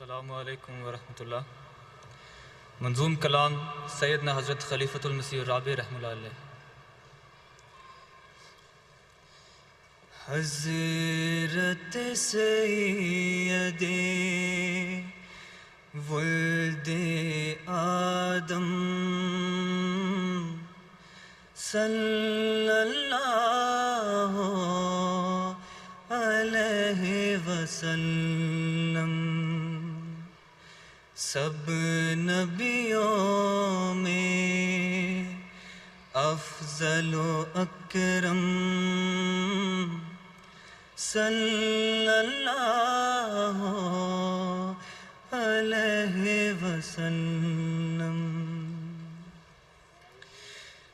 السلام عليكم ورحمة الله. منظوم كلام سيدنا حضرت خليفة المسيح رابع رحمة الله عليه حضرت سيد ولد آدم صلى الله عليه وسلم. سب نبیوں میں افضل و اکرم۔ صلی اللہ علیہ وسلم۔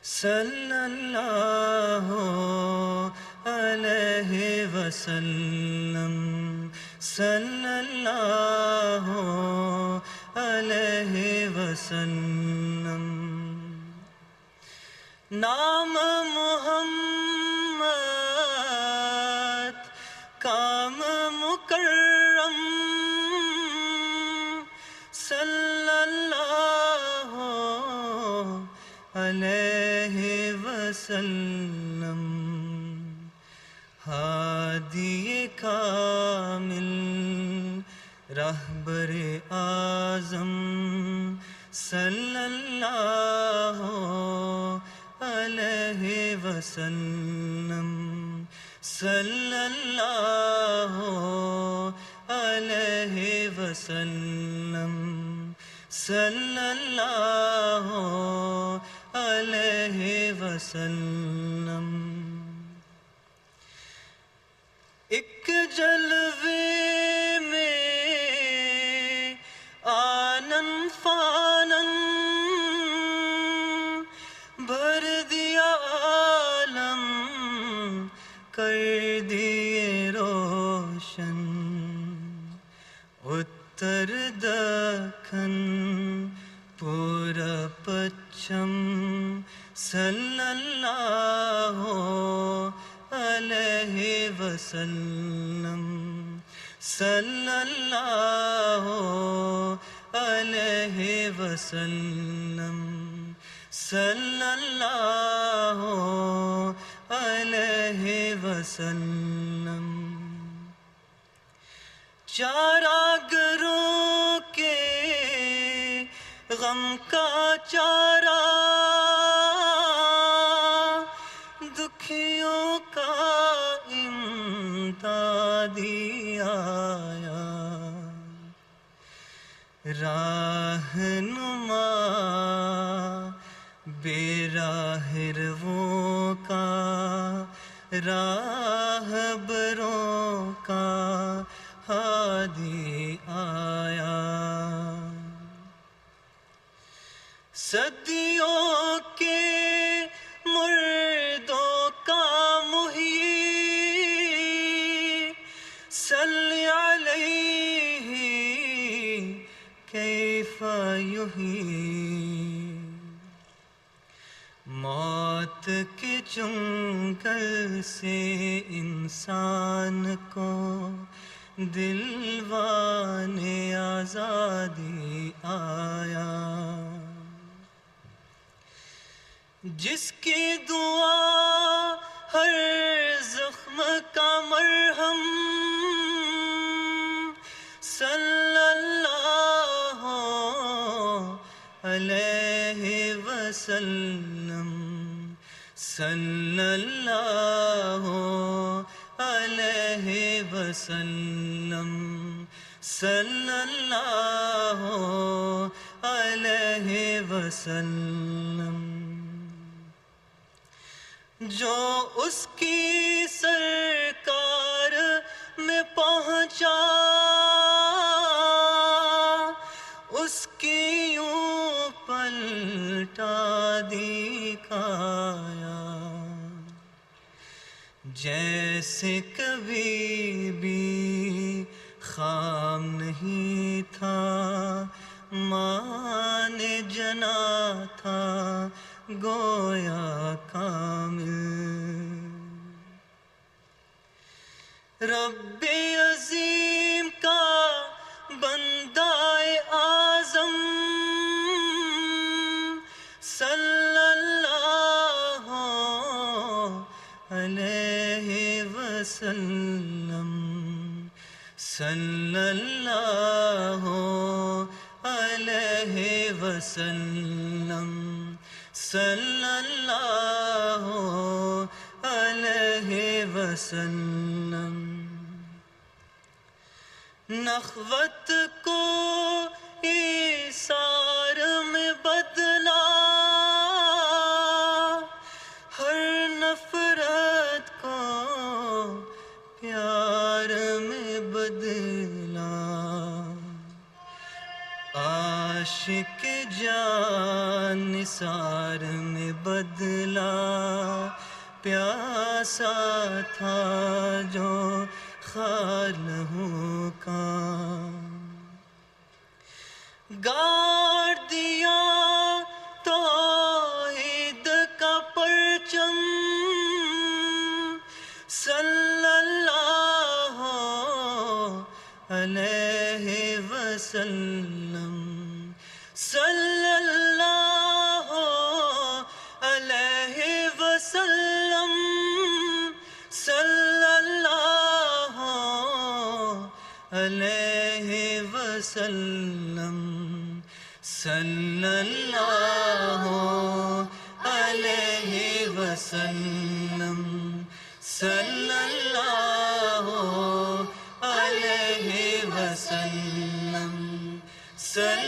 صلی اللہ علیہ وسلم۔ صلی اللہ علیہ وسلم نام محمد کام مکرم صلی اللہ علیہ اعظم صلی اللہ علیہ وسلم صلی اللہ علیہ وسلم صلی اللہ علیہ وسلم ایک جلوے اتر دکن پورا پچھم صلی اللہ علیہ وسلم صلی اللہ علیہ وسلم صلی اللہ غم کا چارہ دکھیوں کا امدادی آیا۔ راہ نما بے راہ رو کا راہ صدیوں کے مردوں کا محیی صلی علیہ، کیف یحیی؟ موت کے چنگل سے انسان کو دلوان آزادی آیا۔ جس کی دعا ہر زخم کا مرہم صلی اللہ علیہ وسلم، صلی اللہ علیہ وسلم، صلی اللہ علیہ وسلم۔ جو اس کی سرکار میں پہنچا، اس کی یوں پلٹا دکھایا۔ جیسے کبھی بھی خام نہیں تھا ماں نے جنا تھا۔ وسلم صلی اللہ علیہ وسلم صلی اللہ علیہ وسلم نخوت کو عاشق جان نثار میں بدلا پیاسا تھا جو خالہوں کا۔ گاڑ دیا توحید کا پرچم۔ صلی اللہ علیہ وسلم۔ وسلم صلی اللہ علیہ وسلم صلی اللہ علیہ وسلم صلی اللہ علیہ وسلم صلی